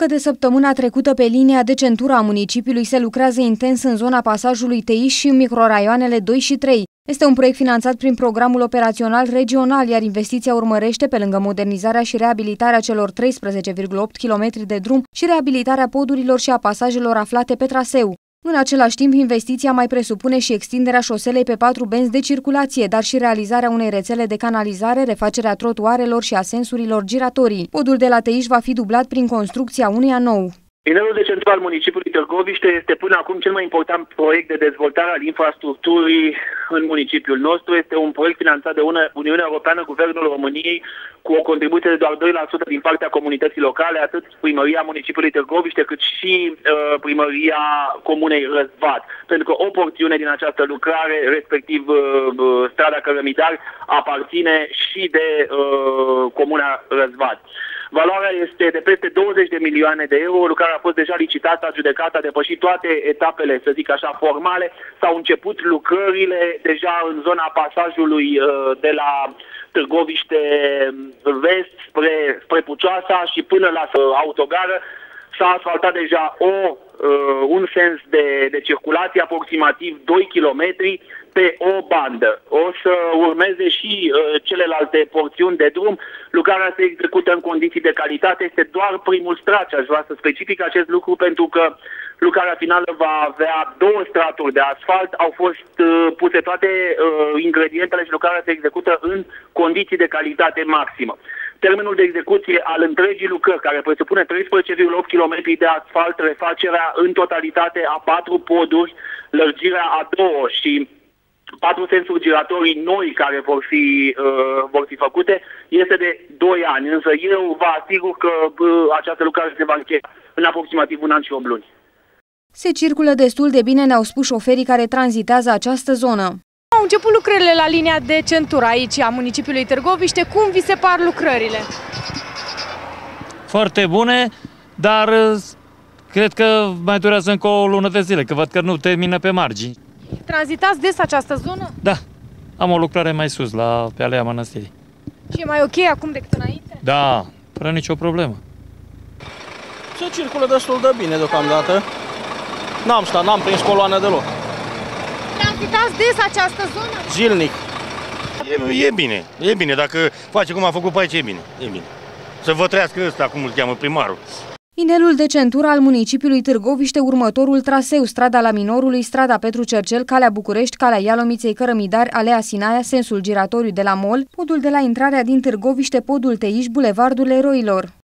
Încă de săptămâna trecută pe linia de centură a municipiului se lucrează intens în zona pasajului Teiș și în microraioanele 2 și 3. Este un proiect finanțat prin programul operațional regional, iar investiția urmărește, pe lângă modernizarea și reabilitarea celor 13,8 km de drum și reabilitarea podurilor și a pasajelor aflate pe traseu. În același timp, investiția mai presupune și extinderea șoselei pe patru benzi de circulație, dar și realizarea unei rețele de canalizare, refacerea trotuarelor și a sensurilor giratorii. Podul de la Teiș va fi dublat prin construcția uneia nou. Inelul de centru al municipiului Târgoviște este până acum cel mai important proiect de dezvoltare al infrastructurii în municipiul nostru. Este un proiect finanțat de Uniunea Europeană, Guvernul României, cu o contribuție de doar 2% din partea comunității locale, atât primăria municipiului Târgoviște, cât și uh, primăria comunei Răzvat. Pentru că o porțiune din această lucrare, respectiv uh, uh strada Cărămidar, aparține și de uh, comuna Răzvat. Valoarea este de peste 20 de milioane de euro, lucrarea a fost deja licitată, adjudecată, a depășit toate etapele, să zic așa, formale. S-au început lucrările deja în zona pasajului uh, de la Târgoviște vest spre, spre Pucioasa și până la uh, autogară s-a asfaltat deja o, uh, un sens de, de circulație, aproximativ 2 km, pe o bandă. O să urmeze și uh, celelalte porțiuni de drum. Lucrarea se execută în condiții de calitate. Este doar primul strat și aș vrea să specific acest lucru pentru că lucrarea finală va avea două straturi de asfalt. Au fost uh, puse toate uh, ingredientele și lucrarea se execută în condiții de calitate maximă. Termenul de execuție al întregii lucrări, care presupune 13,8 km de asfalt, refacerea în totalitate a patru poduri, lărgirea a două și patru sensuri giratorii noi care vor fi, uh, vor fi făcute este de 2 ani, însă eu vă asigur că uh, această lucrare se va încheia în aproximativ un an și 8 luni. Se circulă destul de bine, ne-au spus șoferii care tranzitează această zonă. Au început lucrările la linia de centură aici a municipiului Târgoviște. Cum vi se par lucrările? Foarte bune, dar uh, cred că mai durează încă o lună de zile, că văd că nu termină pe margini. Tranzitați des această zonă? Da. Am o lucrare mai sus, la, pe alea mănăstirii. Și e mai ok acum decât înainte? Da, fără nicio problemă. Se circulă destul de bine deocamdată. N-am stat, n-am prins coloană deloc. Tranzitați des această zonă? Zilnic. E, e bine, e bine. Dacă face cum a făcut pe aici, e bine. E bine. Să vă trăiască ăsta, cum îl cheamă, primarul. Inelul de centură al municipiului Târgoviște următorul traseu, strada la Minorului, strada Petru Cercel, calea București, calea Ialomiței Cărămidari, alea Sinaia, sensul giratoriu de la Mol, podul de la intrarea din Târgoviște, podul Teiș, bulevardul Eroilor.